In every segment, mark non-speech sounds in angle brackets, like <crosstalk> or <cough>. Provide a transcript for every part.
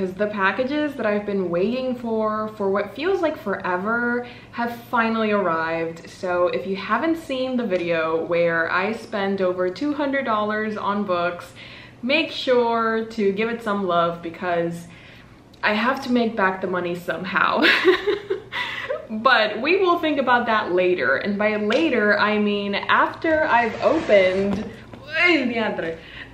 because the packages that I've been waiting for, for what feels like forever, have finally arrived. So if you haven't seen the video where I spend over $200 on books, make sure to give it some love because I have to make back the money somehow. <laughs> but we will think about that later. And by later, I mean after I've opened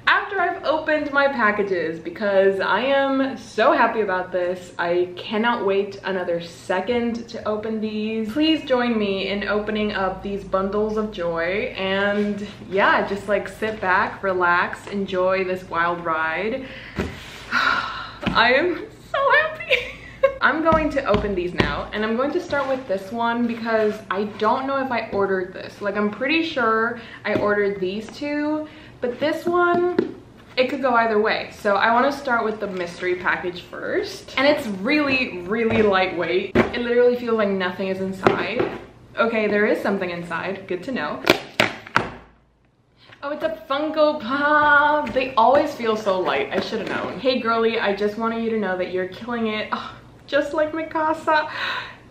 after I've opened my packages because I am so happy about this. I cannot wait another second to open these. Please join me in opening up these bundles of joy and yeah, just like sit back, relax, enjoy this wild ride. <sighs> I am so happy. <laughs> I'm going to open these now and I'm going to start with this one because I don't know if I ordered this. Like I'm pretty sure I ordered these two but this one, it could go either way. So I wanna start with the mystery package first. And it's really, really lightweight. It literally feels like nothing is inside. Okay, there is something inside, good to know. Oh, it's a Funko Pop. They always feel so light, I should've known. Hey girly, I just wanted you to know that you're killing it. Oh, just like Mikasa.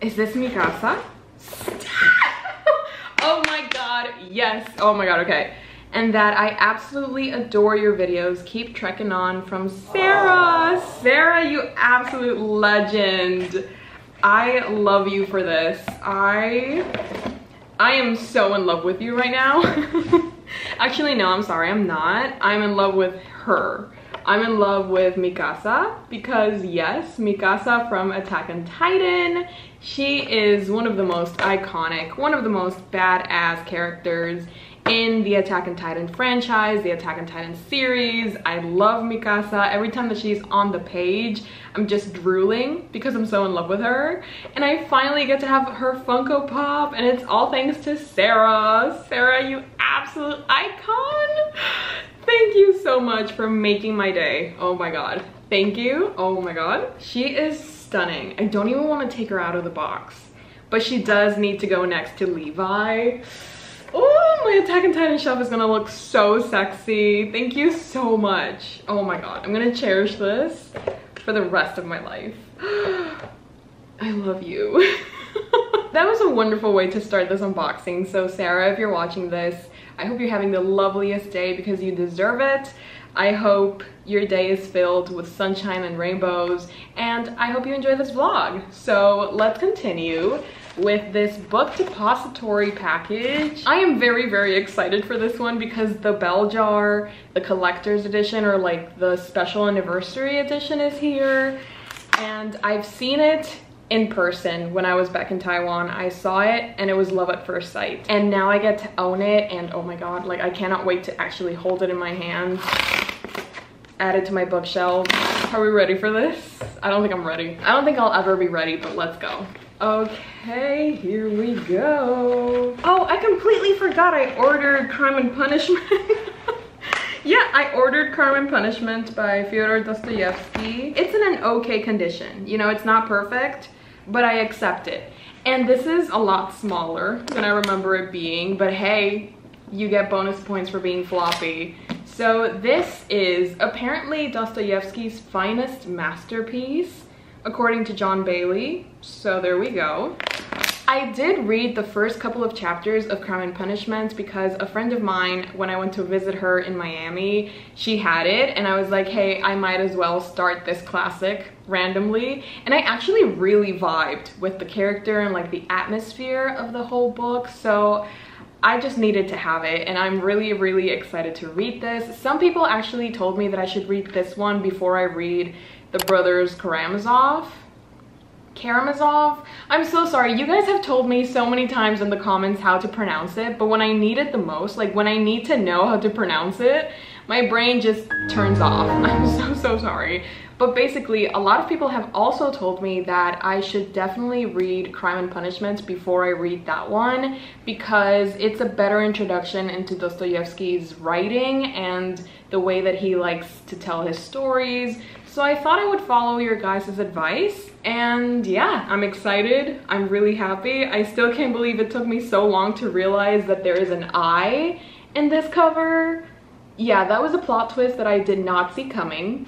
Is this Mikasa? Stop! <laughs> oh my God, yes. Oh my God, okay and that I absolutely adore your videos. Keep trekking on from Sarah. Sarah, you absolute legend. I love you for this. I, I am so in love with you right now. <laughs> Actually, no, I'm sorry, I'm not. I'm in love with her. I'm in love with Mikasa because yes, Mikasa from Attack on Titan, she is one of the most iconic, one of the most badass characters in the Attack on Titan franchise, the Attack on Titan series. I love Mikasa. Every time that she's on the page, I'm just drooling because I'm so in love with her. And I finally get to have her Funko Pop and it's all thanks to Sarah. Sarah, you absolute icon. Thank you so much for making my day. Oh my God. Thank you. Oh my God. She is stunning. I don't even want to take her out of the box, but she does need to go next to Levi. Oh, my Attack on Titan shelf is gonna look so sexy. Thank you so much. Oh my God, I'm gonna cherish this for the rest of my life. <gasps> I love you. <laughs> that was a wonderful way to start this unboxing. So Sarah, if you're watching this, I hope you're having the loveliest day because you deserve it. I hope your day is filled with sunshine and rainbows and I hope you enjoy this vlog. So let's continue with this book depository package. I am very, very excited for this one because the bell jar, the collector's edition or like the special anniversary edition is here. And I've seen it in person when I was back in Taiwan. I saw it and it was love at first sight. And now I get to own it and oh my God, like I cannot wait to actually hold it in my hands. Add it to my bookshelf. Are we ready for this? I don't think I'm ready. I don't think I'll ever be ready, but let's go. Okay, here we go. Oh, I completely forgot I ordered Crime and Punishment. <laughs> yeah, I ordered Crime and Punishment by Fyodor Dostoevsky. It's in an okay condition. You know, it's not perfect, but I accept it. And this is a lot smaller than I remember it being, but hey, you get bonus points for being floppy. So this is apparently Dostoevsky's finest masterpiece according to John Bailey. So there we go. I did read the first couple of chapters of Crime and Punishment because a friend of mine, when I went to visit her in Miami, she had it and I was like, hey, I might as well start this classic randomly. And I actually really vibed with the character and like the atmosphere of the whole book. So I just needed to have it and I'm really, really excited to read this. Some people actually told me that I should read this one before I read the brothers Karamazov. Karamazov? I'm so sorry. You guys have told me so many times in the comments how to pronounce it, but when I need it the most, like when I need to know how to pronounce it, my brain just turns off. <laughs> I'm so, so sorry. But basically, a lot of people have also told me that I should definitely read Crime and Punishment before I read that one because it's a better introduction into Dostoevsky's writing and the way that he likes to tell his stories. So I thought I would follow your guys' advice and yeah, I'm excited. I'm really happy. I still can't believe it took me so long to realize that there is an I in this cover. Yeah, that was a plot twist that I did not see coming.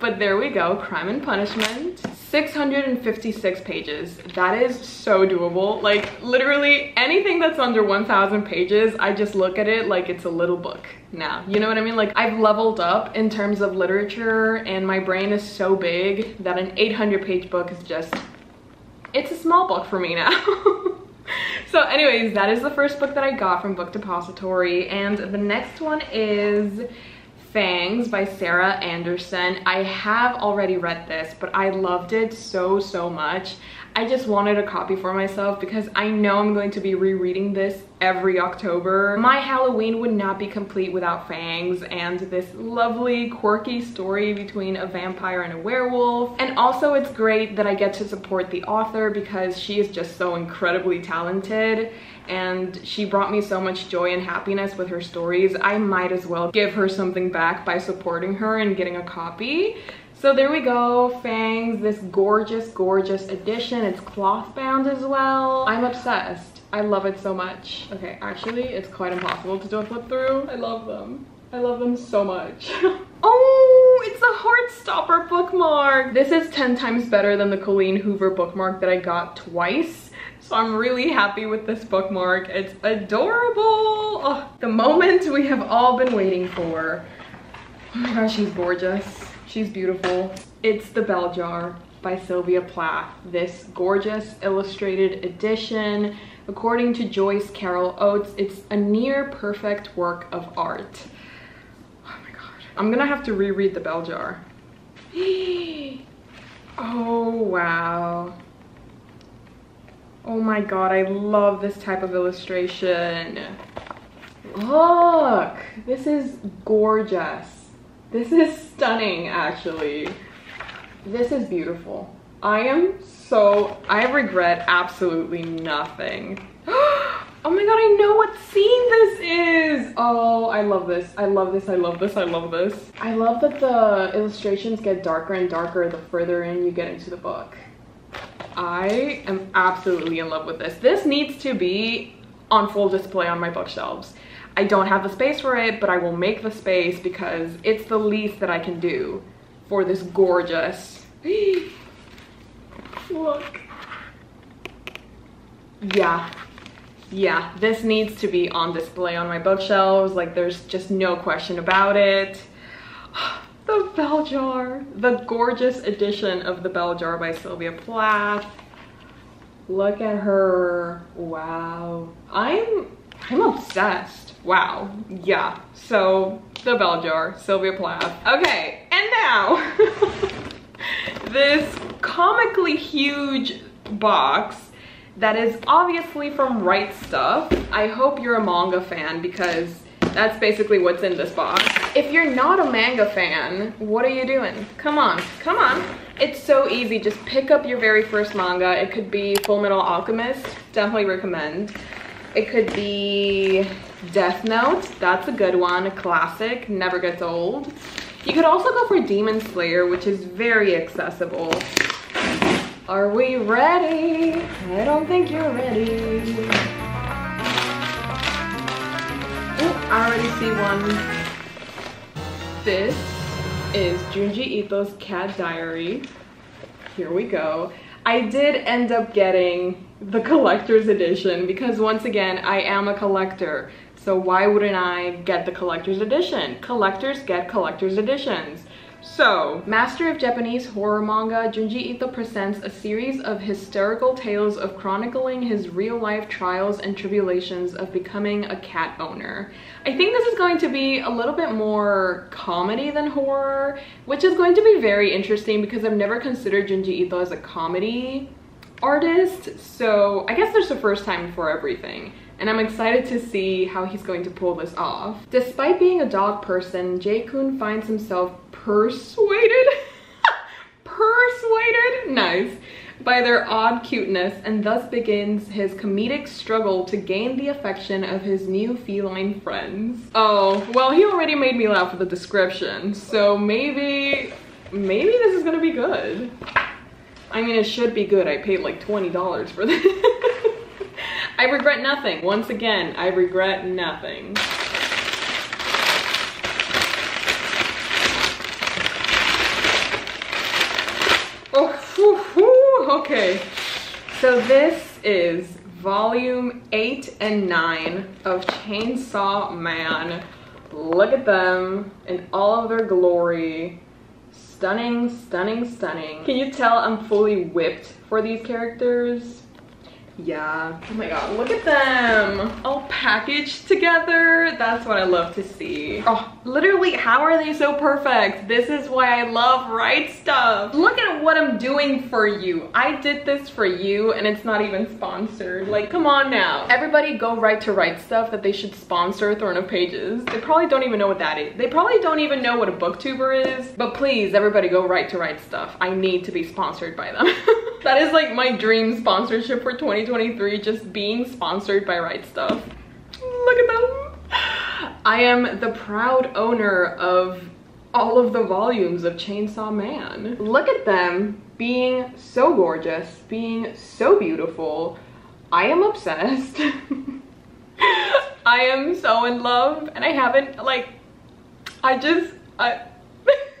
But there we go, Crime and Punishment. 656 pages. That is so doable. Like literally anything that's under 1000 pages, I just look at it like it's a little book now. You know what I mean? Like I've leveled up in terms of literature and my brain is so big that an 800 page book is just, it's a small book for me now. <laughs> so anyways, that is the first book that I got from Book Depository and the next one is Fangs by Sarah Anderson. I have already read this, but I loved it so, so much. I just wanted a copy for myself because I know I'm going to be rereading this every October. My Halloween would not be complete without Fangs and this lovely quirky story between a vampire and a werewolf. And also it's great that I get to support the author because she is just so incredibly talented and she brought me so much joy and happiness with her stories. I might as well give her something back by supporting her and getting a copy. So there we go, Fangs, this gorgeous, gorgeous edition. It's cloth bound as well. I'm obsessed. I love it so much. Okay, actually, it's quite impossible to do a flip through. I love them. I love them so much. <laughs> oh, it's a Heartstopper bookmark. This is 10 times better than the Colleen Hoover bookmark that I got twice. So I'm really happy with this bookmark. It's adorable. Oh, the moment we have all been waiting for. Oh my gosh, she's gorgeous. She's beautiful. It's The Bell Jar by Sylvia Plath. This gorgeous illustrated edition. According to Joyce Carol Oates, it's a near perfect work of art. Oh my god. I'm gonna have to reread The Bell Jar. <gasps> oh, wow. Oh my god, I love this type of illustration. Look, this is gorgeous. This is stunning, actually. This is beautiful. I am so, I regret absolutely nothing. <gasps> oh my god, I know what scene this is. Oh, I love this. I love this. I love this. I love this. I love that the illustrations get darker and darker the further in you get into the book. I am absolutely in love with this. This needs to be on full display on my bookshelves. I don't have the space for it, but I will make the space because it's the least that I can do for this gorgeous, <gasps> look. Yeah, yeah, this needs to be on display on my bookshelves. Like there's just no question about it. <sighs> The Bell Jar, the gorgeous edition of The Bell Jar by Sylvia Plath. Look at her, wow. I'm, I'm obsessed wow yeah so the bell jar sylvia plath okay and now <laughs> this comically huge box that is obviously from Right Stuf. i hope you're a manga fan because that's basically what's in this box if you're not a manga fan what are you doing come on come on it's so easy just pick up your very first manga it could be Fullmetal Alchemist definitely recommend it could be Death Note. That's a good one, a classic, never gets old. You could also go for Demon Slayer, which is very accessible. Are we ready? I don't think you're ready. I already see one. This is Junji Ito's Cat Diary. Here we go. I did end up getting the collector's edition because once again, I am a collector. So why wouldn't I get the collector's edition? Collectors get collector's editions. So, master of Japanese horror manga, Junji Ito presents a series of hysterical tales of chronicling his real-life trials and tribulations of becoming a cat owner. I think this is going to be a little bit more comedy than horror, which is going to be very interesting because I've never considered Junji Ito as a comedy artist, so I guess there's a first time for everything and I'm excited to see how he's going to pull this off. Despite being a dog person, J-kun finds himself persuaded, <laughs> persuaded, nice, by their odd cuteness and thus begins his comedic struggle to gain the affection of his new feline friends. Oh, well he already made me laugh with the description, so maybe, maybe this is gonna be good. I mean, it should be good. I paid like $20 for this. <laughs> I regret nothing. Once again, I regret nothing. Okay, so this is volume eight and nine of Chainsaw Man. Look at them in all of their glory. Stunning, stunning, stunning. Can you tell I'm fully whipped for these characters? Yeah. Oh my god, look at them. All packaged together. That's what I love to see. Oh, literally, how are they so perfect? This is why I love Right Stuf Look at what I'm doing for you. I did this for you and it's not even sponsored. Like, come on now. Everybody go right to Right Stuf that they should sponsor Throne of Pages. They probably don't even know what that is. They probably don't even know what a booktuber is. But please, everybody go right to Right Stuf I need to be sponsored by them. <laughs> that is like my dream sponsorship for 2020 2023 just being sponsored by Right Stuf. Look at them. I am the proud owner of all of the volumes of Chainsaw Man. Look at them being so gorgeous, being so beautiful. I am obsessed. <laughs> I am so in love and I haven't like, I just, I,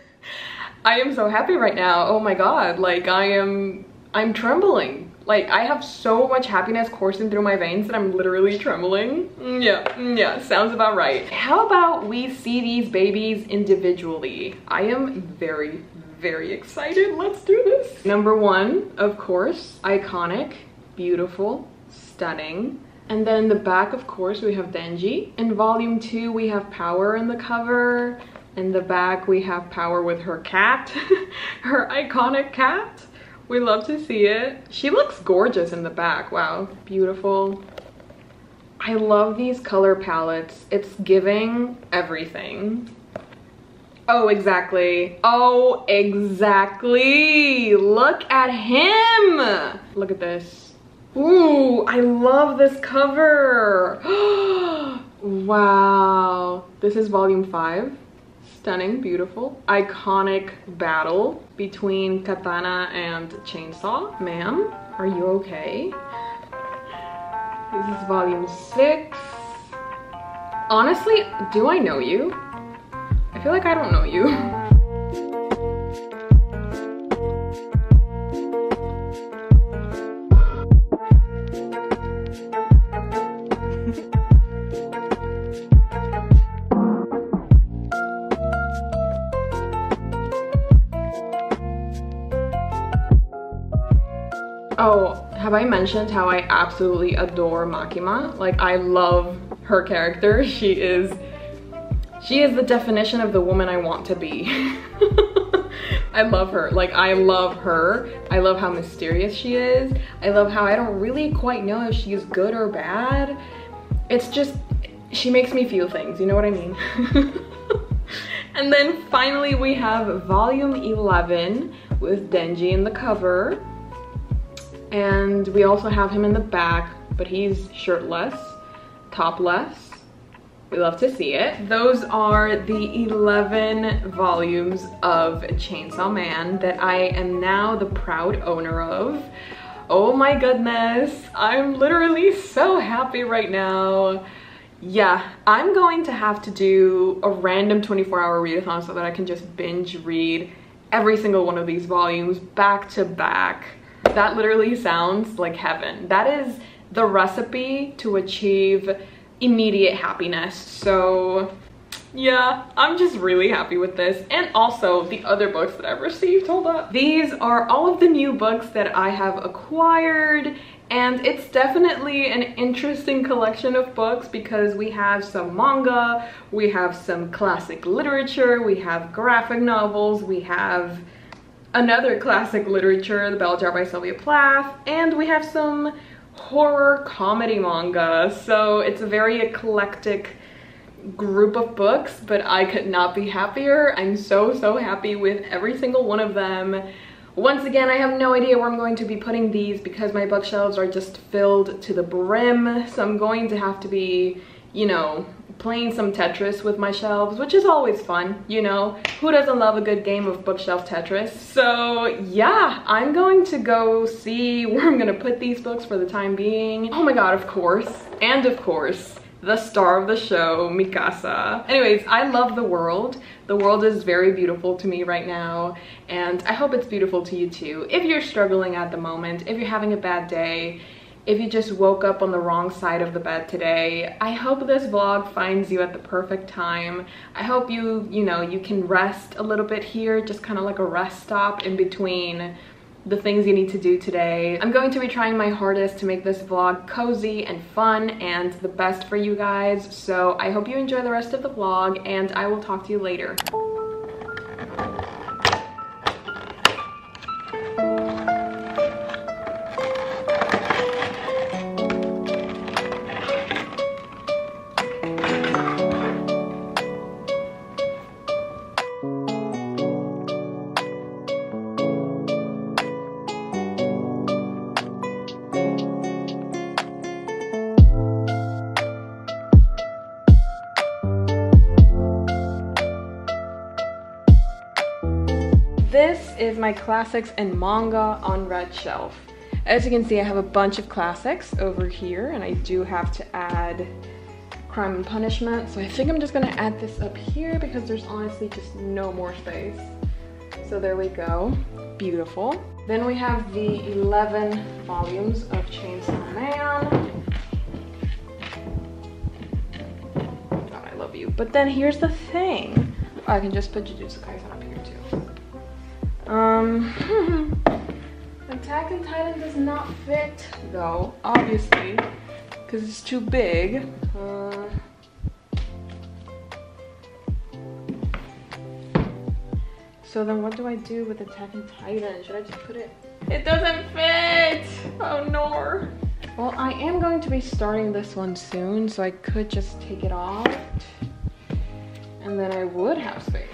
<laughs> I am so happy right now. Oh my God, like I am, I'm trembling like I have so much happiness coursing through my veins that I'm literally trembling. Mm, yeah, mm, yeah, sounds about right. How about we see these babies individually? I am very, very excited. Let's do this. Number one, of course, iconic, beautiful, stunning. And then in the back, of course, we have Denji. In volume two, we have Power in the cover. In the back, we have Power with her cat, <laughs> her iconic cat. We love to see it. She looks gorgeous in the back. Wow, beautiful. I love these color palettes. It's giving everything. Oh, exactly. Oh, exactly. Look at him. Look at this. Ooh, I love this cover. <gasps> wow. This is volume five stunning, beautiful, iconic battle between Katana and Chainsaw. Ma'am, are you okay? This is volume six. Honestly, do I know you? I feel like I don't know you. <laughs> Oh, have I mentioned how I absolutely adore Makima? Like, I love her character. <laughs> She is, she is the definition of the woman I want to be. <laughs> I love her. Like, I love her. I love how mysterious she is. I love how I don't really quite know if she's good or bad. It's just, she makes me feel things, you know what I mean? <laughs> and then finally we have volume 11 with Denji in the cover. And we also have him in the back, but he's shirtless, topless. We love to see it. Those are the 11 volumes of Chainsaw Man that I am now the proud owner of. Oh my goodness, I'm literally so happy right now. Yeah, I'm going to have to do a random 24 hour readathon so that I can just binge read every single one of these volumes back to back that literally sounds like heaven. That is the recipe to achieve immediate happiness. So yeah, I'm just really happy with this. And also the other books that I've received, hold up. These are all of the new books that I have acquired and it's definitely an interesting collection of books because we have some manga, we have some classic literature, we have graphic novels, we have another classic literature, The Bell Jar by Sylvia Plath, and we have some horror comedy manga. So it's a very eclectic group of books, but I could not be happier. I'm so, so happy with every single one of them. Once again, I have no idea where I'm going to be putting these because my bookshelves are just filled to the brim. So I'm going to have to be, you know, playing some Tetris with my shelves, which is always fun, you know? Who doesn't love a good game of bookshelf Tetris? So yeah, I'm going to go see where I'm gonna put these books for the time being. Oh my god, of course. And of course, the star of the show, Mikasa. Anyways, I love the world. The world is very beautiful to me right now, and I hope it's beautiful to you too. If you're struggling at the moment, if you're having a bad day, if you just woke up on the wrong side of the bed today, I hope this vlog finds you at the perfect time. I hope you, you know, you can rest a little bit here, just kind of like a rest stop in between the things you need to do today. I'm going to be trying my hardest to make this vlog cozy and fun and the best for you guys. So I hope you enjoy the rest of the vlog and I will talk to you later. My classics and manga on red shelf. As you can see, I have a bunch of classics over here and I do have to add Crime and Punishment. So I think I'm just gonna add this up here because there's honestly just no more space. So there we go, beautiful. Then we have the 11 volumes of Chainsaw Man. God, I love you. But then here's the thing. Oh, I can just put Jujutsu Kaisen. Um, <laughs> Attack on Titan does not fit though, obviously, because it's too big. Uh, so then what do I do with Attack on Titan? Should I just put it? It doesn't fit! Oh no! Well, I am going to be starting this one soon, so I could just take it off. And then I would have space.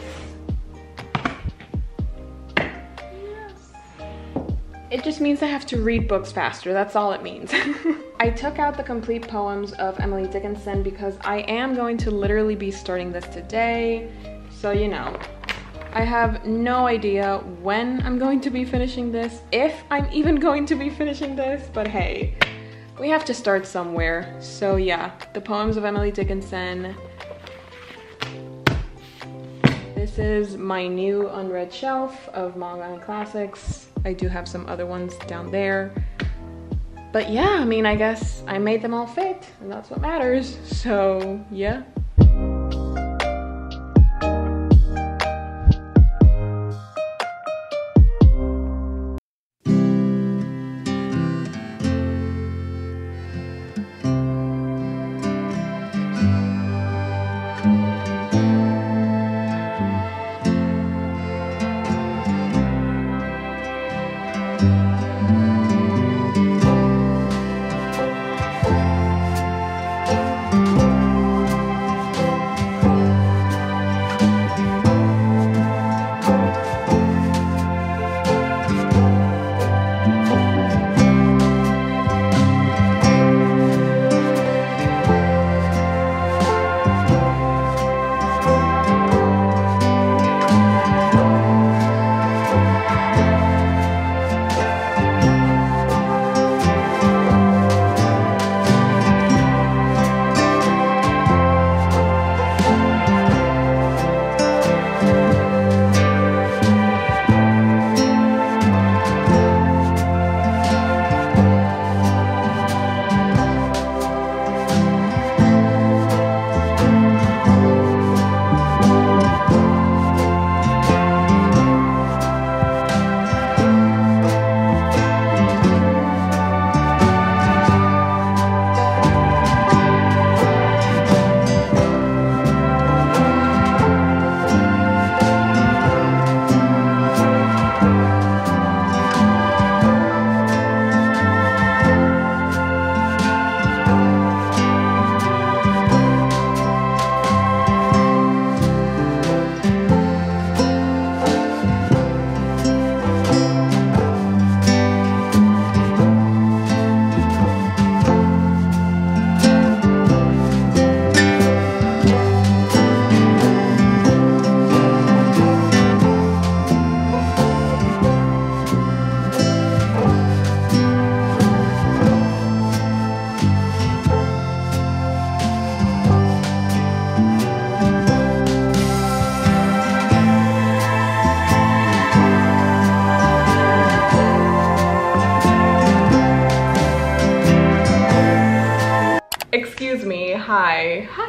It just means I have to read books faster. That's all it means. <laughs> I took out the complete poems of Emily Dickinson because I am going to literally be starting this today. So, you know, I have no idea when I'm going to be finishing this, if I'm even going to be finishing this, but hey, we have to start somewhere. So yeah, the poems of Emily Dickinson. This is my new unread shelf of manga and classics. I do have some other ones down there. But yeah, I mean, I guess I made them all fit and that's what matters. So yeah.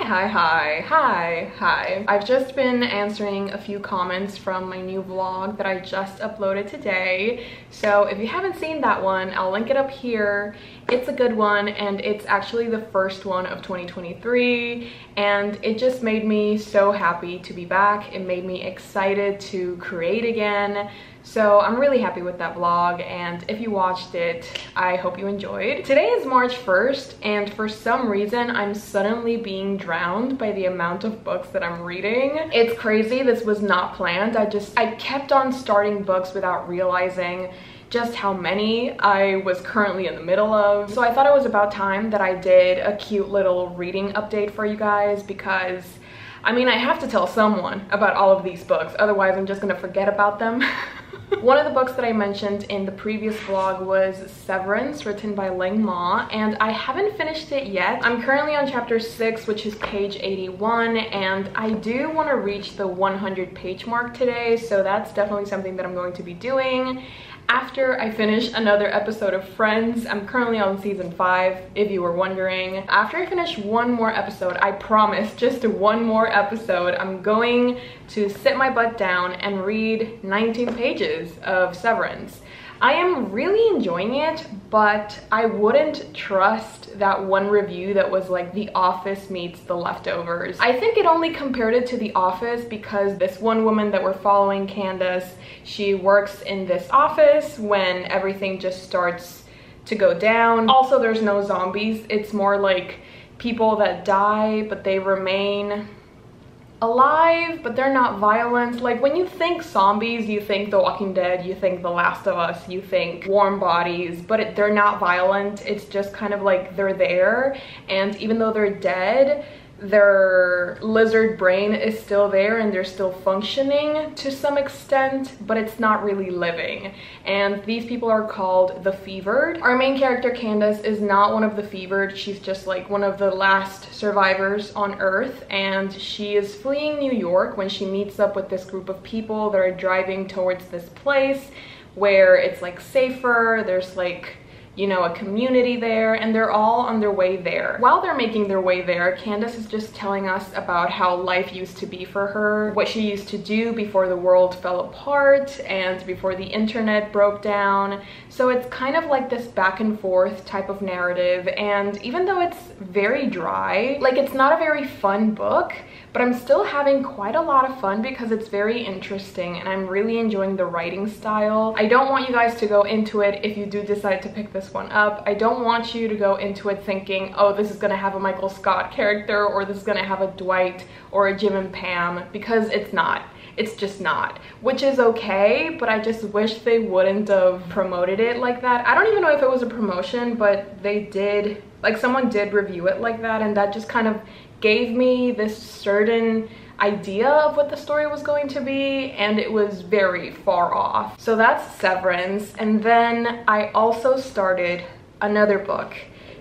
Hi, hi, hi, hi. I've just been answering a few comments from my new vlog that I just uploaded today. So if you haven't seen that one, I'll link it up here. It's a good one and it's actually the first one of 2023 and it just made me so happy to be back. It made me excited to create again. So I'm really happy with that vlog and if you watched it, I hope you enjoyed. Today is March 1st and for some reason I'm suddenly being drowned by the amount of books that I'm reading. It's crazy, this was not planned. I just, I kept on starting books without realizing just how many I was currently in the middle of. So I thought it was about time that I did a cute little reading update for you guys because I mean, I have to tell someone about all of these books, otherwise I'm just gonna forget about them. <laughs> One of the books that I mentioned in the previous vlog was Severance, written by Ling Ma, and I haven't finished it yet. I'm currently on chapter 6, which is page 81, and I do want to reach the 100 page mark today, so that's definitely something that I'm going to be doing after I finish another episode of Friends. I'm currently on season five, if you were wondering. After I finish one more episode, I promise just one more episode, I'm going to sit my butt down and read 19 pages of Severance. I am really enjoying it, but I wouldn't trust that one review that was like The Office meets The Leftovers. I think it only compared it to The Office because this one woman that we're following, Candace, she works in this office when everything just starts to go down. Also, there's no zombies. It's more like people that die, but they remain alive, but they're not violent. Like when you think zombies, you think The Walking Dead, you think The Last of Us, you think Warm Bodies, but it, they're not violent. It's just kind of like they're there. And even though they're dead, their lizard brain is still there and they're still functioning to some extent, but it's not really living. And these people are called the fevered. Our main character, Candace, is not one of the fevered. She's just like one of the last survivors on Earth. And she is fleeing New York when she meets up with this group of people that are driving towards this place where it's like safer. There's like you know, a community there, and they're all on their way there. While they're making their way there, Candace is just telling us about how life used to be for her, what she used to do before the world fell apart and before the internet broke down. So it's kind of like this back and forth type of narrative, and even though it's very dry, like it's not a very fun book, but I'm still having quite a lot of fun because it's very interesting and I'm really enjoying the writing style. I don't want you guys to go into it if you do decide to pick this one up. I don't want you to go into it thinking, oh, this is gonna have a Michael Scott character or this is gonna have a Dwight or a Jim and Pam because it's not it's just not which is okay but i just wish they wouldn't have promoted it like that i don't even know if it was a promotion but they did like someone did review it like that and that just kind of gave me this certain idea of what the story was going to be and it was very far off. So that's Severance and then I also started another book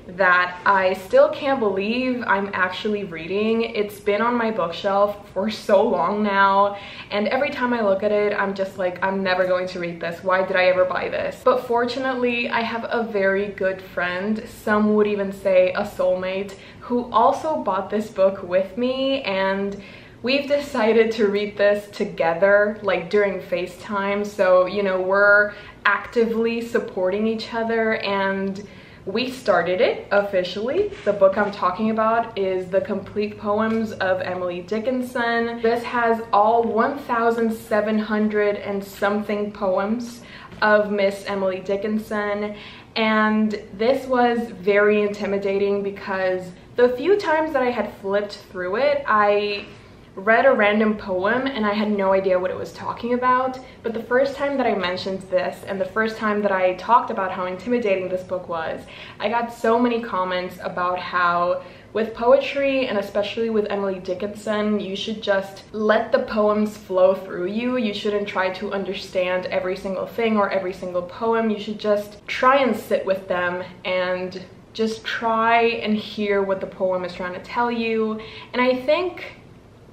that I still can't believe I'm actually reading. It's been on my bookshelf for so long now and every time I look at it I'm just like I'm never going to read this. Why did I ever buy this? But fortunately I have a very good friend, some would even say a soulmate, who also bought this book with me and we've decided to read this together like during FaceTime so you know we're actively supporting each other and we started it officially. The book I'm talking about is The Complete Poems of Emily Dickinson. This has all 1,700 and something poems of Miss Emily Dickinson and this was very intimidating because the few times that I had flipped through it, I read a random poem and I had no idea what it was talking about. But the first time that I mentioned this and the first time that I talked about how intimidating this book was, I got so many comments about how with poetry and especially with Emily Dickinson, you should just let the poems flow through you. You shouldn't try to understand every single thing or every single poem. You should just try and sit with them and just try and hear what the poem is trying to tell you. And I think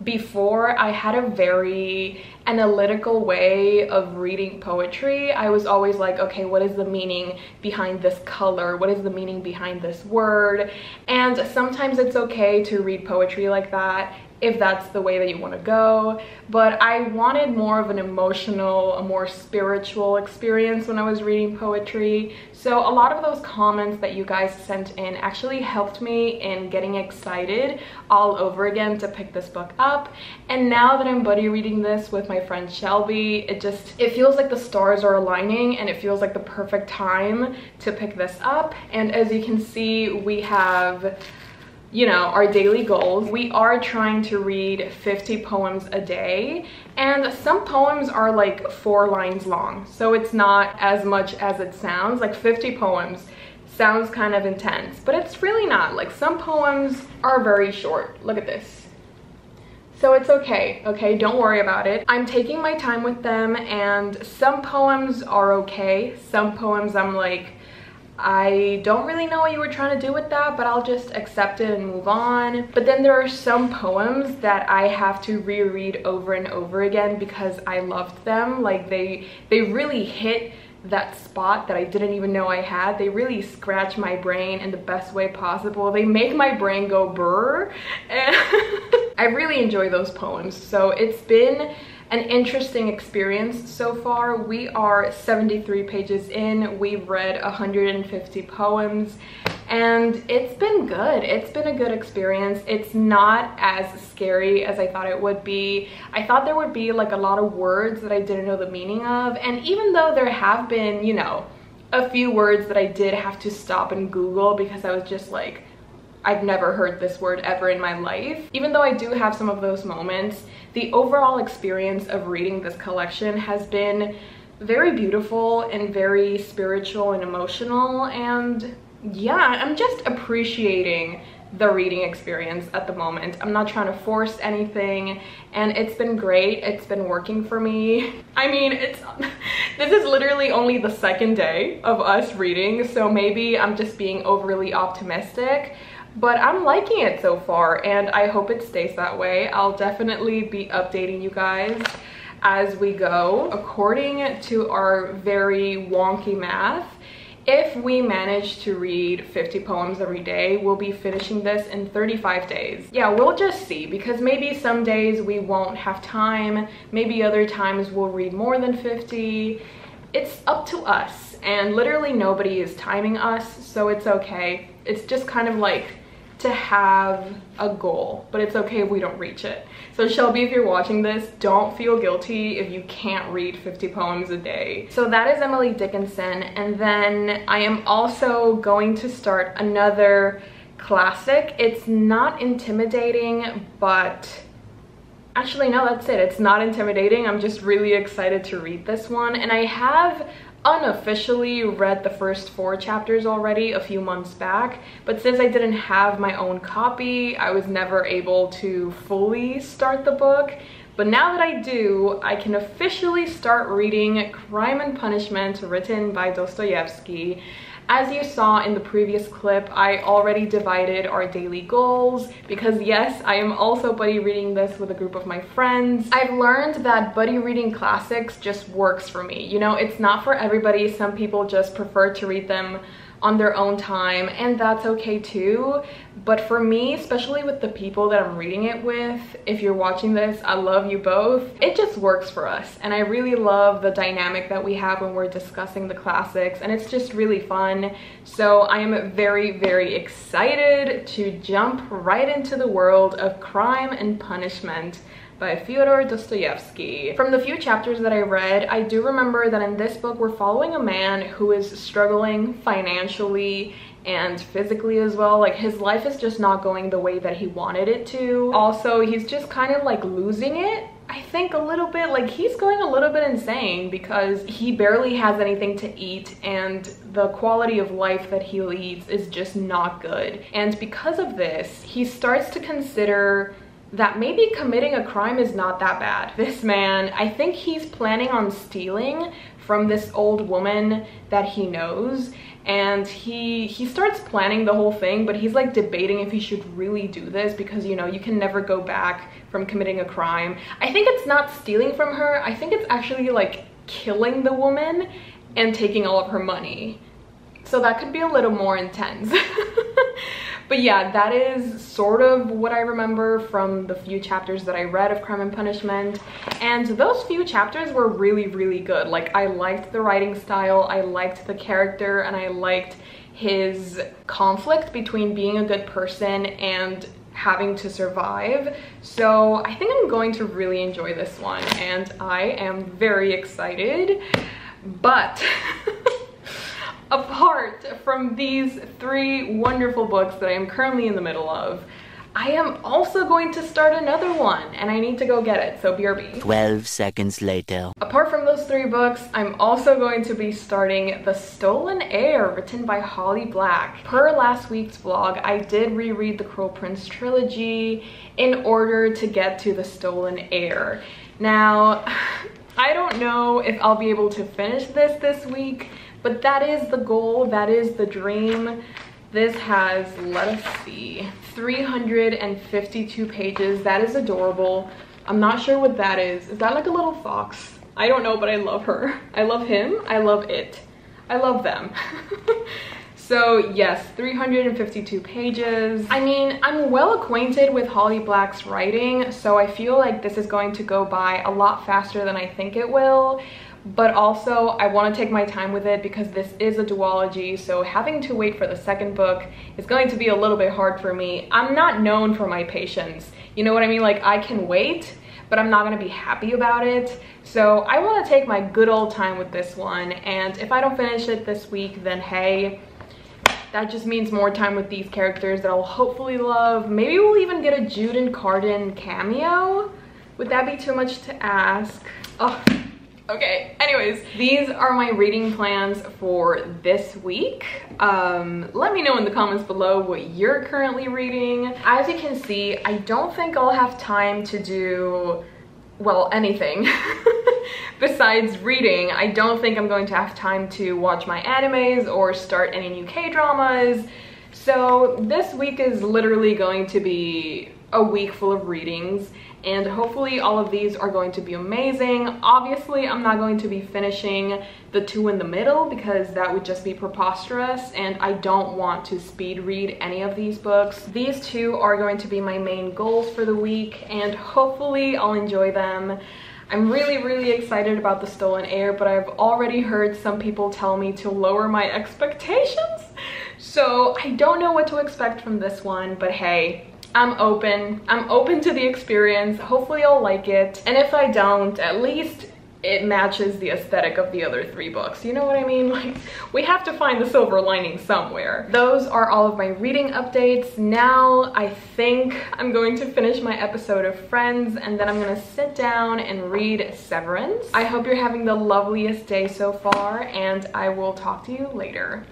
before I had a very analytical way of reading poetry. I was always like, okay, what is the meaning behind this color? What is the meaning behind this word? And sometimes it's okay to read poetry like that if that's the way that you want to go. But I wanted more of an emotional, a more spiritual experience when I was reading poetry. So a lot of those comments that you guys sent in actually helped me in getting excited all over again to pick this book up. And now that I'm buddy reading this with my friend Shelby, it just, it feels like the stars are aligning and it feels like the perfect time to pick this up. And as you can see, we have you know, our daily goals. We are trying to read 50 poems a day and some poems are like four lines long. So it's not as much as it sounds, like 50 poems sounds kind of intense, but it's really not. Like some poems are very short. Look at this. So it's okay, okay? Don't worry about it. I'm taking my time with them and some poems are okay. Some poems I'm like, I don't really know what you were trying to do with that, but I'll just accept it and move on. But then there are some poems that I have to reread over and over again because I loved them. Like they, they really hit that spot that I didn't even know I had. They really scratch my brain in the best way possible. They make my brain go brr. <laughs> And <laughs> I really enjoy those poems. So it's been an interesting experience so far. We are 73 pages in. We've read 150 poems and it's been good. It's been a good experience. It's not as scary as I thought it would be. I thought there would be like a lot of words that I didn't know the meaning of. And even though there have been, you know, a few words that I did have to stop and Google because I was just like, I've never heard this word ever in my life. Even though I do have some of those moments, the overall experience of reading this collection has been very beautiful and very spiritual and emotional and yeah, I'm just appreciating the reading experience at the moment. I'm not trying to force anything and it's been great. It's been working for me. <laughs> I mean, it's <laughs> this is literally only the second day of us reading, so maybe I'm just being overly optimistic, but I'm liking it so far and I hope it stays that way. I'll definitely be updating you guys as we go. According to our very wonky math, if we manage to read 50 poems every day, we'll be finishing this in 35 days. Yeah, we'll just see because maybe some days we won't have time. Maybe other times we'll read more than 50. It's up to us and literally nobody is timing us, so it's okay. It's just kind of like to have a goal, but it's okay if we don't reach it. So Shelby, if you're watching this, don't feel guilty if you can't read 50 poems a day. So that is Emily Dickinson. And then I am also going to start another classic. It's not intimidating, but actually no, that's it. It's not intimidating. I'm just really excited to read this one. And I have unofficially read the first four chapters already a few months back but since I didn't have my own copy I was never able to fully start the book. But now that I do, I can officially start reading Crime and Punishment written by Dostoevsky as you saw in the previous clip, I already divided our daily goals because yes, I am also buddy reading this with a group of my friends. I've learned that buddy reading classics just works for me. You know, it's not for everybody. Some people just prefer to read them on their own time and that's okay too but for me especially with the people that i'm reading it with if you're watching this i love you both. It just works for us. And i really love the dynamic that we have when we're discussing the classics and it's just really fun. So i am very very excited to jump right into the world of crime and punishment by Fyodor Dostoevsky. From the few chapters that I read, I do remember that in this book we're following a man who is struggling financially and physically as well. Like his life is just not going the way that he wanted it to. Also, he's just kind of like losing it I think a little bit like he's going a little bit insane because he barely has anything to eat and the quality of life that he leads is just not good. And because of this, he starts to consider that maybe committing a crime is not that bad. This man, I think he's planning on stealing from this old woman that he knows and he he starts planning the whole thing but he's like debating if he should really do this because you know you can never go back from committing a crime. I think it's not stealing from her. I think it's actually like killing the woman and taking all of her money. So that could be a little more intense <laughs> But yeah, that is sort of what I remember from the few chapters that I read of Crime and Punishment. And those few chapters were really, really good. Like I liked the writing style, I liked the character, and I liked his conflict between being a good person and having to survive. So I think I'm going to really enjoy this one and I am very excited. But <laughs> apart from these three wonderful books that I am currently in the middle of, I am also going to start another one and I need to go get it, so BRB. 12 seconds later. Apart from those three books, I'm also going to be starting The Stolen Heir, written by Holly Black. Per last week's vlog, I did reread the Cruel Prince trilogy in order to get to The Stolen Heir. Now, <laughs> I don't know if I'll be able to finish this this week, but that is the goal, that is the dream. This has, let us see, 352 pages. That is adorable. I'm not sure what that is. Is that like a little fox? I don't know, but I love her. <laughs> I love him. I love it. I love them. <laughs> so yes, 352 pages. I mean, I'm well acquainted with Holly Black's writing, so I feel like this is going to go by a lot faster than I think it will but also I want to take my time with it because this is a duology so having to wait for the second book is going to be a little bit hard for me. I'm not known for my patience. You know what I mean? Like I can wait but I'm not going to be happy about it. So I want to take my good old time with this one and if I don't finish it this week then hey that just means more time with these characters that I'll hopefully love. Maybe we'll even get a Jude and Cardan cameo. Would that be too much to ask? Oh, Okay, anyways, these are my reading plans for this week. Um, let me know in the comments below what you're currently reading. As you can see, I don't think I'll have time to do, well, anything. <laughs> Besides reading, I don't think I'm going to have time to watch my animes or start any new K-dramas. So this week is literally going to be a week full of readings and hopefully all of these are going to be amazing. Obviously, I'm not going to be finishing the two in the middle because that would just be preposterous and I don't want to speed read any of these books. These two are going to be my main goals for the week and hopefully I'll enjoy them. I'm really, really excited about The Stolen Heir, but I've already heard some people tell me to lower my expectations. So I don't know what to expect from this one, but hey, I'm open. I'm open to the experience. Hopefully I'll like it. And if I don't, at least it matches the aesthetic of the other three books. You know what I mean? <laughs> Like, we have to find the silver lining somewhere. Those are all of my reading updates. Now, I think I'm going to finish my episode of Friends and then I'm gonna sit down and read Severance. I hope you're having the loveliest day so far and I will talk to you later.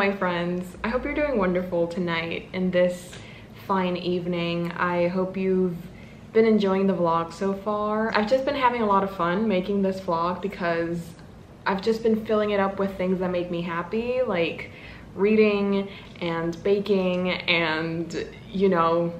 My friends. I hope you're doing wonderful tonight in this fine evening. I hope you've been enjoying the vlog so far. I've just been having a lot of fun making this vlog because I've just been filling it up with things that make me happy, like reading and baking and, you know,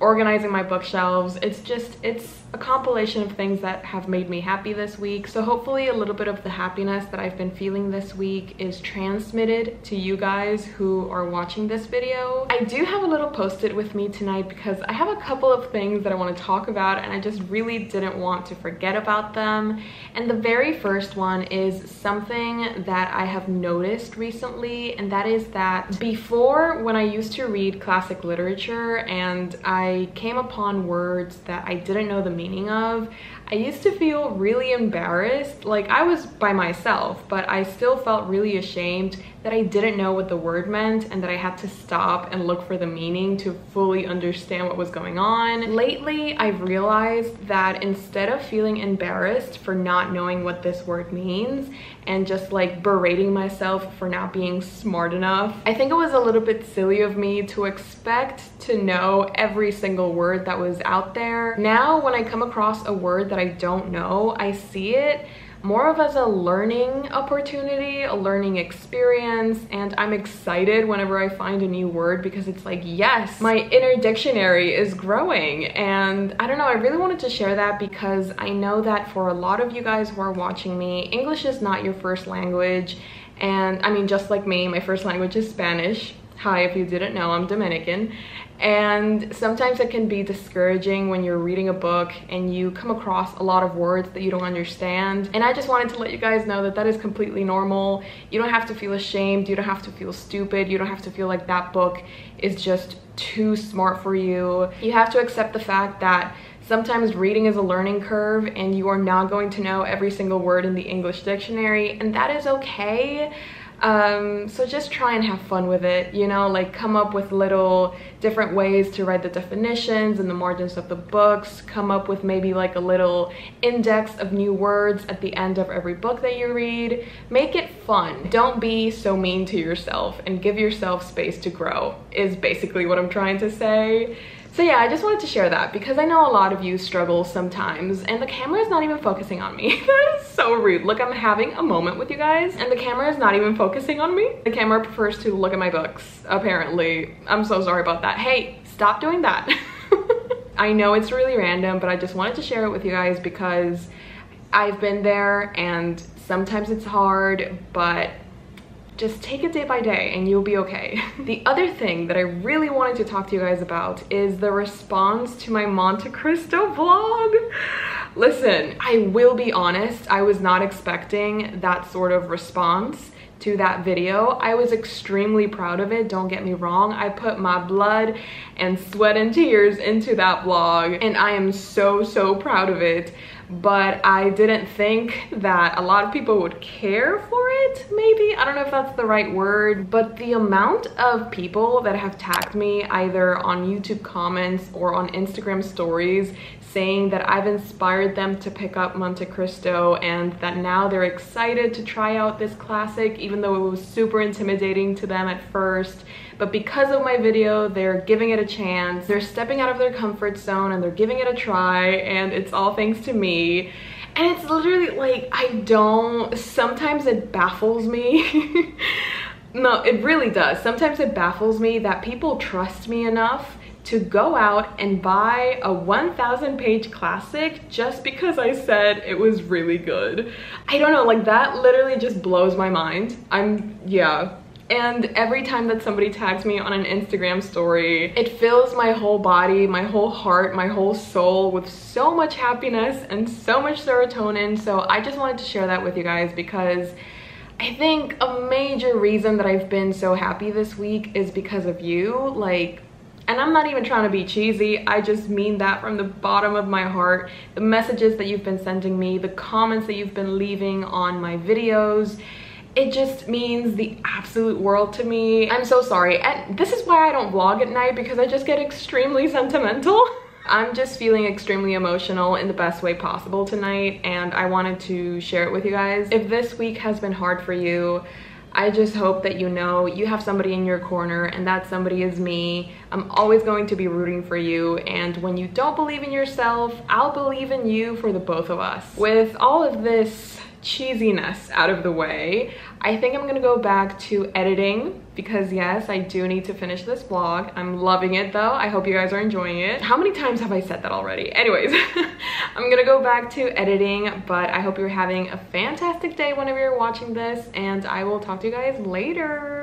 organizing my bookshelves. It's just, it's a compilation of things that have made me happy this week. So hopefully a little bit of the happiness that I've been feeling this week is transmitted to you guys who are watching this video. I do have a little post-it with me tonight because I have a couple of things that I want to talk about and I just really didn't want to forget about them. And the very first one is something that I have noticed recently and that is that before when I used to read classic literature and I came upon words that I didn't know the meaning of, I used to feel really embarrassed. Like I was by myself, but I still felt really ashamed that I didn't know what the word meant and that I had to stop and look for the meaning to fully understand what was going on. Lately, I've realized that instead of feeling embarrassed for not knowing what this word means and just like berating myself for not being smart enough, I think it was a little bit silly of me to expect to know every single word that was out there. Now, when I come across a word that that I don't know, I see it more of as a learning opportunity, a learning experience, and I'm excited whenever I find a new word because it's like, yes, my inner dictionary is growing. And I don't know, I really wanted to share that because I know that for a lot of you guys who are watching me, English is not your first language. And I mean, just like me, my first language is Spanish. Hi, if you didn't know, I'm Dominican. And sometimes it can be discouraging when you're reading a book and you come across a lot of words that you don't understand. And I just wanted to let you guys know that that is completely normal. You don't have to feel ashamed. You don't have to feel stupid. You don't have to feel like that book is just too smart for you. You have to accept the fact that Sometimes reading is a learning curve and you are not going to know every single word in the English dictionary and that is okay. Um, so just try and have fun with it, you know, like come up with little different ways to write the definitions in the margins of the books, come up with maybe like a little index of new words at the end of every book that you read. Make it fun. Don't be so mean to yourself and give yourself space to grow is basically what I'm trying to say. So yeah, I just wanted to share that because I know a lot of you struggle sometimes and the camera is not even focusing on me. <laughs> that is so rude. Look, I'm having a moment with you guys and the camera is not even focusing on me. The camera prefers to look at my books, apparently. I'm so sorry about that. Hey, stop doing that. <laughs> I know it's really random, but I just wanted to share it with you guys because I've been there and sometimes it's hard, but just take it day by day and you'll be okay. <laughs> the other thing that I really wanted to talk to you guys about is the response to my Monte Cristo vlog. Listen, I will be honest, I was not expecting that sort of response to that video. I was extremely proud of it, don't get me wrong. I put my blood and sweat and tears into that vlog and I am so, so proud of it but I didn't think that a lot of people would care for it, maybe. I don't know if that's the right word, but the amount of people that have tagged me either on YouTube comments or on Instagram stories saying that I've inspired them to pick up Monte Cristo and that now they're excited to try out this classic even though it was super intimidating to them at first but because of my video, they're giving it a chance. They're stepping out of their comfort zone and they're giving it a try and it's all thanks to me. And it's literally like, I don't, sometimes it baffles me. <laughs> no, it really does. Sometimes it baffles me that people trust me enough to go out and buy a 1000 page classic just because I said it was really good. I don't know, like that literally just blows my mind. I'm, yeah, and every time that somebody tags me on an Instagram story, it fills my whole body, my whole heart, my whole soul with so much happiness and so much serotonin. So I just wanted to share that with you guys because I think a major reason that I've been so happy this week is because of you. Like, and I'm not even trying to be cheesy, I just mean that from the bottom of my heart. The messages that you've been sending me, the comments that you've been leaving on my videos, it just means the absolute world to me. I'm so sorry. And this is why I don't vlog at night because I just get extremely sentimental. <laughs> I'm just feeling extremely emotional in the best way possible tonight and I wanted to share it with you guys. If this week has been hard for you, I just hope that you know you have somebody in your corner and that somebody is me. I'm always going to be rooting for you and when you don't believe in yourself, I'll believe in you for the both of us. With all of this cheesiness out of the way, I think I'm gonna go back to editing because yes, I do need to finish this vlog. I'm loving it though. I hope you guys are enjoying it. How many times have I said that already? Anyways, <laughs> I'm gonna go back to editing, but I hope you're having a fantastic day whenever you're watching this and I will talk to you guys later.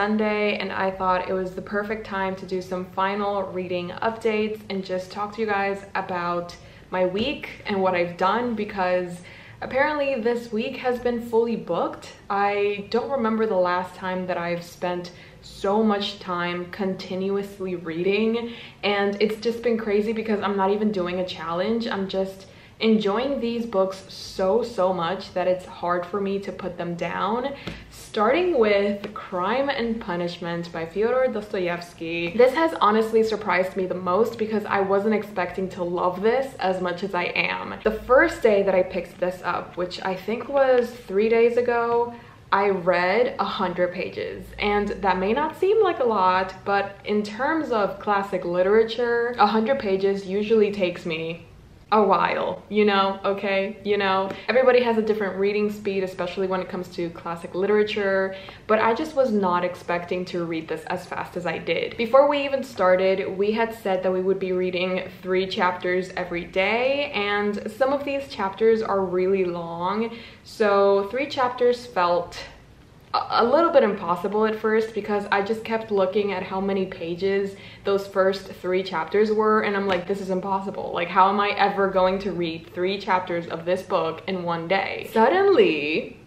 Sunday and I thought it was the perfect time to do some final reading updates and just talk to you guys about my week and what I've done because apparently this week has been fully booked. I don't remember the last time that I've spent so much time continuously reading and it's just been crazy because I'm not even doing a challenge. I'm just enjoying these books so, so much that it's hard for me to put them down. Starting with Crime and Punishment by Fyodor Dostoevsky. This has honestly surprised me the most because I wasn't expecting to love this as much as I am. The first day that I picked this up, which I think was three days ago, I read a hundred pages and that may not seem like a lot, but in terms of classic literature, a hundred pages usually takes me a while, you know, okay, you know. Everybody has a different reading speed, especially when it comes to classic literature, but I just was not expecting to read this as fast as I did. Before we even started, we had said that we would be reading three chapters every day, and some of these chapters are really long, so three chapters felt a little bit impossible at first because I just kept looking at how many pages those first three chapters were and I'm like this is impossible. Like how am I ever going to read three chapters of this book in one day? Suddenly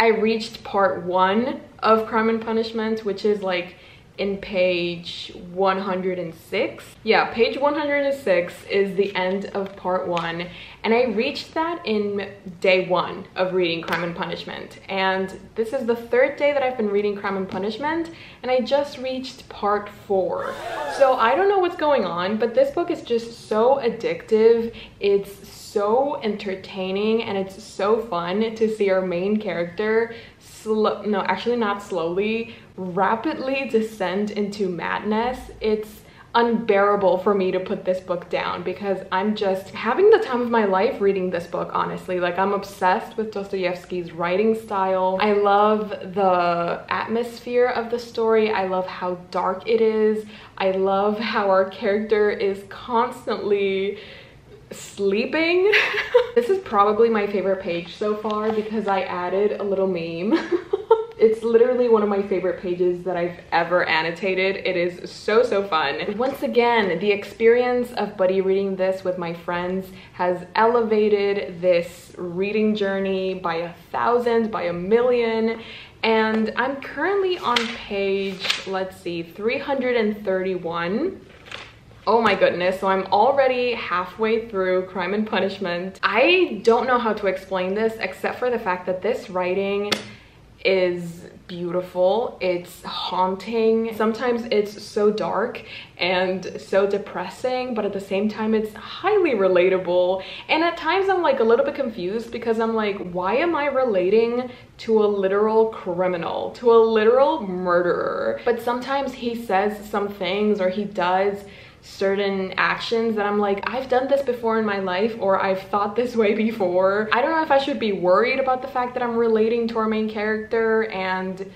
I reached part one of Crime and Punishment which is like in page 106. Yeah, page 106 is the end of part one. And I reached that in day one of reading Crime and Punishment. And this is the third day that I've been reading Crime and Punishment. And I just reached part four. So I don't know what's going on, but this book is just so addictive. It's so entertaining and it's so fun to see our main character no actually not slowly rapidly descend into madness it's unbearable for me to put this book down because I'm just having the time of my life reading this book, honestly. Like, I'm obsessed with Dostoevsky's writing style. I love the atmosphere of the story. I love how dark it is. I love how our character is constantly sleeping. <laughs> this is probably my favorite page so far because I added a little meme. <laughs> it's literally one of my favorite pages that I've ever annotated. It is so, so fun. Once again, the experience of buddy reading this with my friends has elevated this reading journey by a thousand, by a million. And I'm currently on page, let's see, 331 Oh my goodness, so I'm already halfway through Crime and Punishment. I don't know how to explain this except for the fact that this writing is beautiful it's haunting. Sometimes it's so dark and so depressing but at the same time it's highly relatable. And at times i'm like a little bit confused because i'm like why am i relating to a literal criminal to a literal murderer? But sometimes he says some things or he does certain actions that I'm like, I've done this before in my life or I've thought this way before. I don't know if I should be worried about the fact that I'm relating to our main character and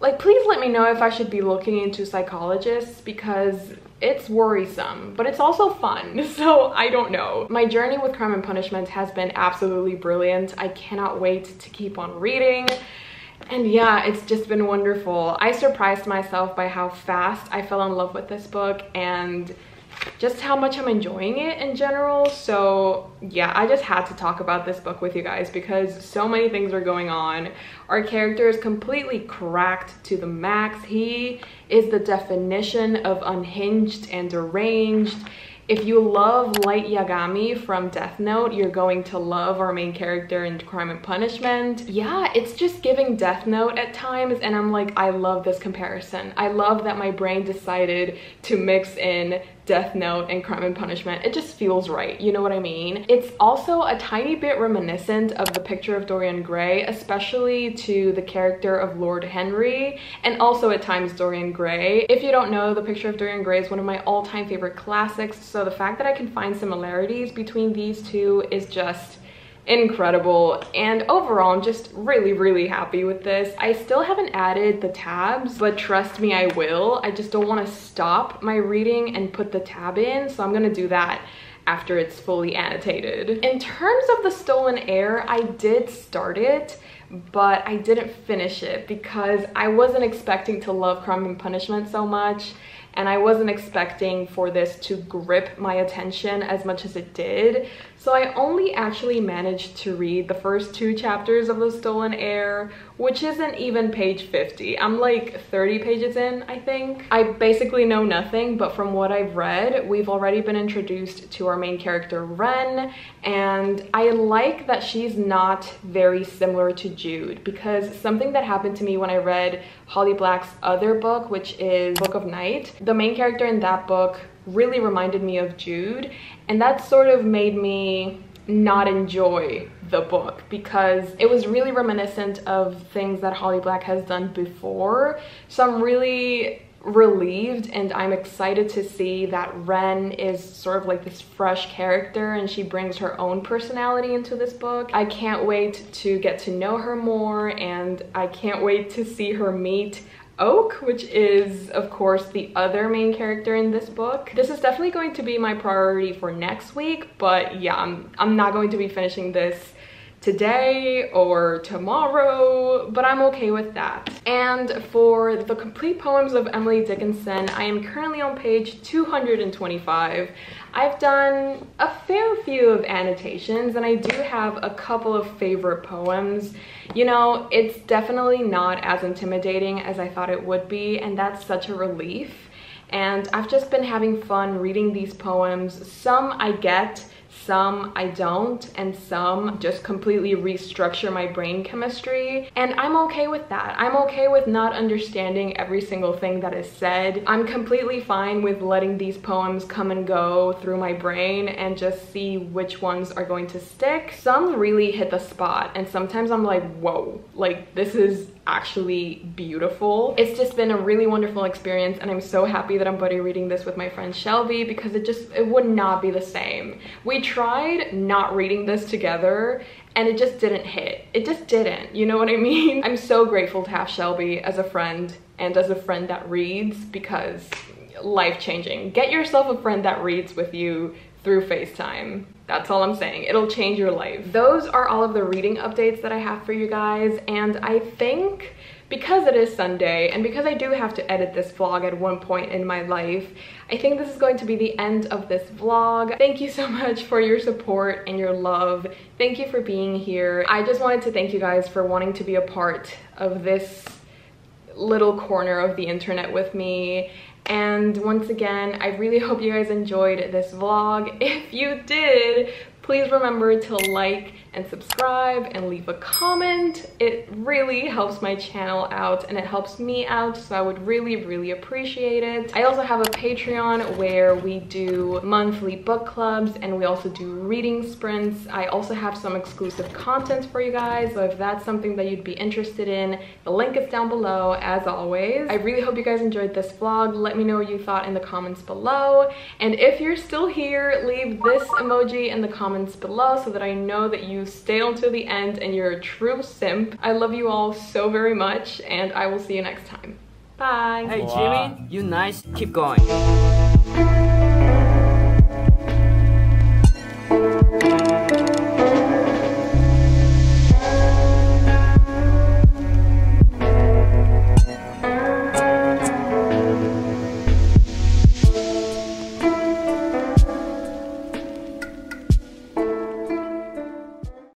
like please let me know if I should be looking into psychologists because it's worrisome, but it's also fun. <laughs> So I don't know. My journey with Crime and Punishment has been absolutely brilliant. I cannot wait to keep on reading. And yeah, it's just been wonderful. I surprised myself by how fast I fell in love with this book and just how much I'm enjoying it in general. So yeah, I just had to talk about this book with you guys because so many things are going on. Our character is completely cracked to the max. He is the definition of unhinged and deranged. If you love Light Yagami from Death Note, you're going to love our main character in Crime and Punishment. Yeah, it's just giving Death Note at times and I'm like, I love this comparison. I love that my brain decided to mix in Death Note and Crime and Punishment. It just feels right, you know what I mean? It's also a tiny bit reminiscent of the picture of Dorian Gray, especially to the character of Lord Henry, and also at times Dorian Gray. If you don't know, the picture of Dorian Gray is one of my all-time favorite classics, so the fact that I can find similarities between these two is just incredible. And overall I'm just really really happy with this. I still haven't added the tabs but trust me I will. I just don't want to stop my reading and put the tab in so I'm gonna do that after it's fully annotated. In terms of the stolen Heir, I did start it but I didn't finish it because I wasn't expecting to love crime and punishment so much and I wasn't expecting for this to grip my attention as much as it did. So I only actually managed to read the first two chapters of The Stolen Heir, which isn't even page 50. I'm like 30 pages in, I think. I basically know nothing, but from what I've read, we've already been introduced to our main character, Ren, and I like that she's not very similar to Jude because something that happened to me when I read Holly Black's other book, which is Book of Night, the main character in that book really reminded me of Jude and that sort of made me not enjoy the book because it was really reminiscent of things that Holly Black has done before. So I'm really relieved and I'm excited to see that Ren is sort of like this fresh character and she brings her own personality into this book. I can't wait to get to know her more and I can't wait to see her meet Oak, which is, of course, the other main character in this book. This is definitely going to be my priority for next week, but yeah, I'm, I'm not going to be finishing this today or tomorrow, but I'm okay with that. And for the complete poems of Emily Dickinson, I am currently on page 225. I've done a fair few of annotations and I do have a couple of favorite poems. You know, it's definitely not as intimidating as I thought it would be and that's such a relief. And I've just been having fun reading these poems. Some I get, some I don't, and some just completely restructure my brain chemistry. And I'm okay with that. I'm okay with not understanding every single thing that is said. I'm completely fine with letting these poems come and go through my brain and just see which ones are going to stick. Some really hit the spot, and sometimes I'm like, whoa, like this is actually beautiful. It's just been a really wonderful experience and I'm so happy that I'm buddy reading this with my friend Shelby because it just, it would not be the same. We tried not reading this together and it just didn't hit. It just didn't, you know what I <laughs> mean? I'm so grateful to have Shelby as a friend and as a friend that reads because life-changing. Get yourself a friend that reads with you through FaceTime. That's all I'm saying. It'll change your life. Those are all of the reading updates that I have for you guys. And I think because it is Sunday and because I do have to edit this vlog at one point in my life, I think this is going to be the end of this vlog. Thank you so <laughs> much for your support and your love. Thank you for being here. I just wanted to thank you guys for wanting to be a part of this little corner of the internet with me and once again, I really hope you guys enjoyed this vlog. <laughs> If you did, please remember to like and subscribe and leave a comment. It really helps my channel out and it helps me out, so I would really, really appreciate it. I also have a Patreon where we do monthly book clubs and we also do reading sprints. I also have some exclusive content for you guys, so if that's something that you'd be interested in, the link is down below as always. I really hope you guys enjoyed this vlog. Let me know what you thought in the comments below. And if you're still here, leave this emoji in the comments below so that I know that you stay until the end and you're a true simp. I love you all so very much and I will see you next time. Bye. Hey Jimmy, you nice. Keep going.